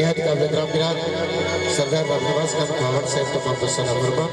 نہایت قابل اکرام گران سردار باب نواز خان کھاوڑ صاحب تمام بسلام فرما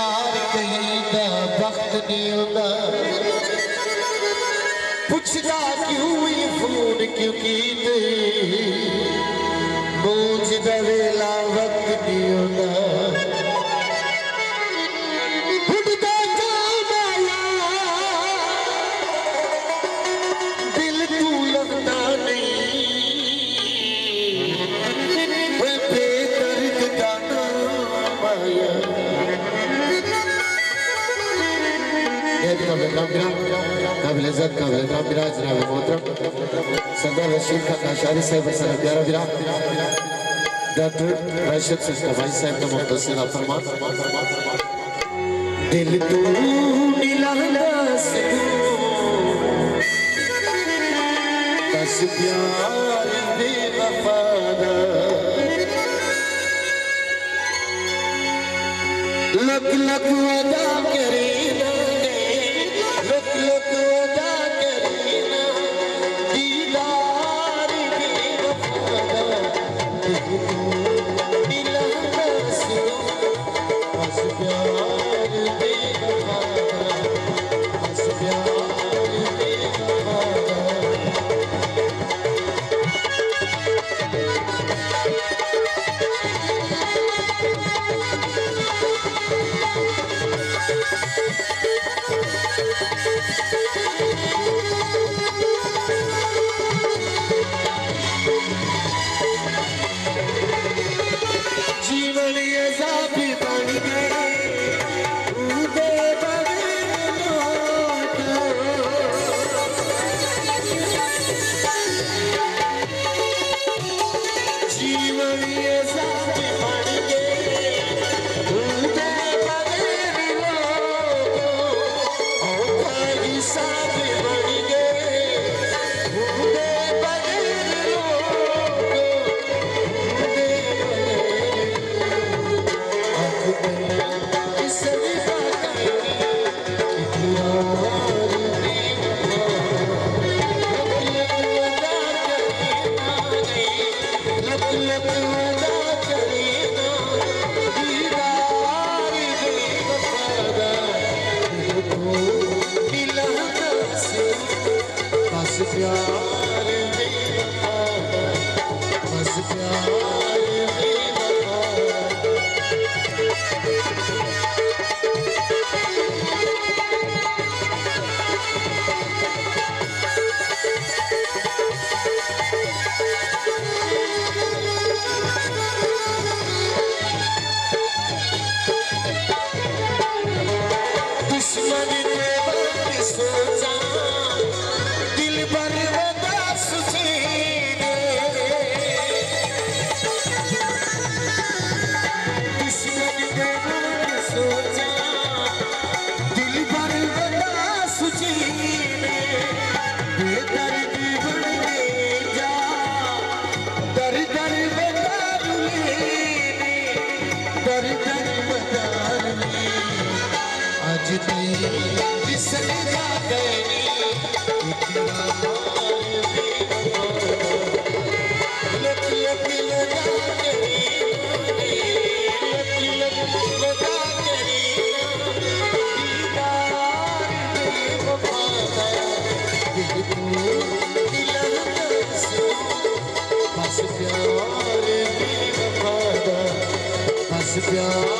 یار کہیں دا وقت نہیں ہوتا پوچھدا کیوں ہی فون کیوں کیتے؟ مونج دا ویلا وقت نہیں ہوتا عزت قابل اکرام گرام جناب محترم سردار رشید کا کاشاری صاحب سر پیارا گرام ڈاکٹر راشد سستفائی صاحب کا مختصر فرمان دل تو نلانا سکوں بس پیار بے وفادہ لک لک ودا سو جا دل بر بنا سی نے بن گیا در در بنا بل Yeah.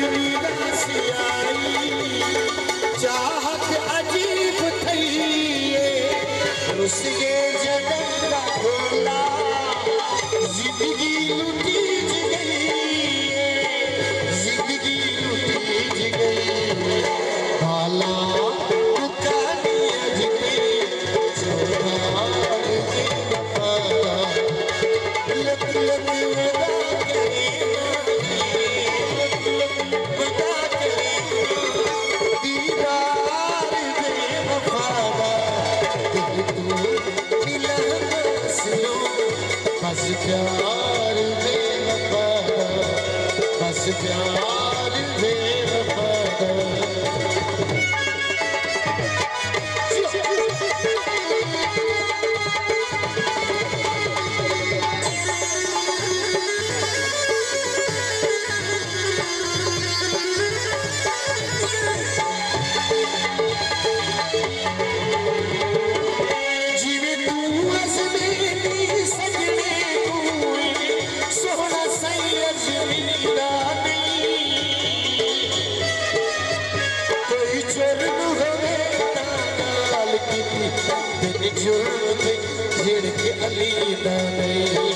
سنگت سیاری چاہت جی وس بے وفا دن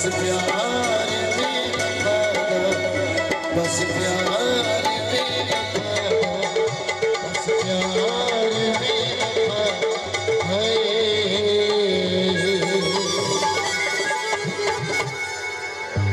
بس پیار دے بس پیار